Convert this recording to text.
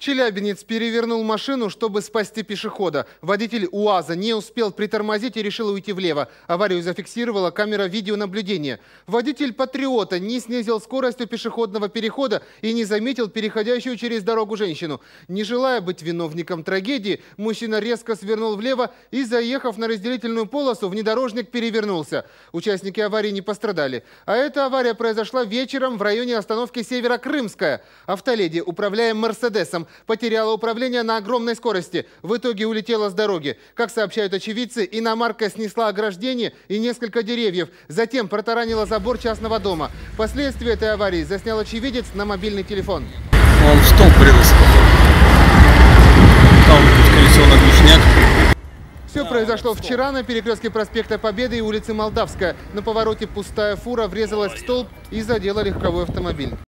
Челябинец перевернул машину, чтобы спасти пешехода. Водитель УАЗа не успел притормозить и решил уйти влево. Аварию зафиксировала камера видеонаблюдения. Водитель «Патриота» не снизил скорость у пешеходного перехода и не заметил переходящую через дорогу женщину. Не желая быть виновником трагедии, мужчина резко свернул влево и, заехав на разделительную полосу, внедорожник перевернулся. Участники аварии не пострадали. А эта авария произошла вечером в районе остановки Северокрымская. Автоледи, управляя «Мерседесом», потеряла управление на огромной скорости. В итоге улетела с дороги. Как сообщают очевидцы, иномарка снесла ограждение и несколько деревьев. Затем протаранила забор частного дома. Последствия этой аварии заснял очевидец на мобильный телефон. Он в столб врезался. Там колесо на глушняк. Все произошло вчера на перекрестке проспекта Победы и улицы Молдавская. На повороте пустая фура врезалась в столб и задела легковой автомобиль.